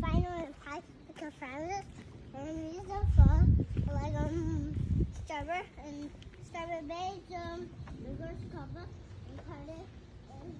final and pie with your friends. And we just like um strawberry and strawberry base um we're cover and cut it and